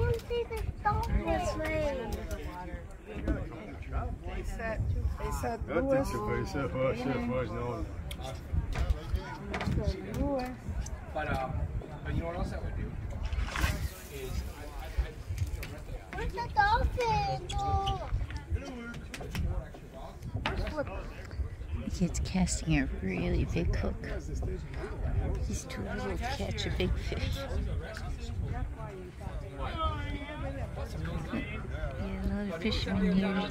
can't see the dolphin. This. They said, they said Lewis. But you know what else I would do is I, the dolphin? Kid's casting a really big hook. He's too little to catch a big fish. Fisherman here.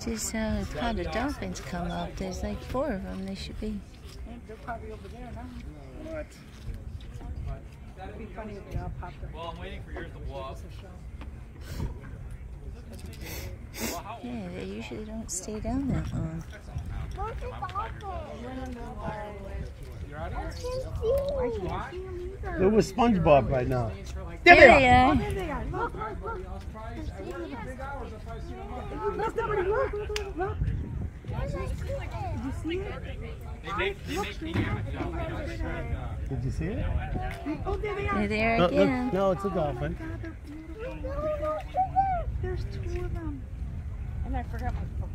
Just uh, how the dolphins come up. There's like four of them. They should be. They're probably over there now. What? That'd be funny if they all popped up. Well, I'm waiting for yours to up. Yeah, they usually don't stay down that long. Where's the dolphin? You're out I here? Can't see him. I can't see him either. Look with SpongeBob right now. There they are. Oh, there they are. Look, look, look. I was surprised. I worked for big hours. That's why I see them all. Look, look? You see it? Did you see it? Oh, there they are. There they are Look, look. again. No, it's a dolphin. God, they're beautiful. There's two of them. And I forgot my phone.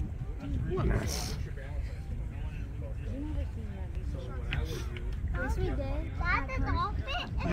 Did. That's a dolphin.